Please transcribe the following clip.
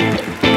Música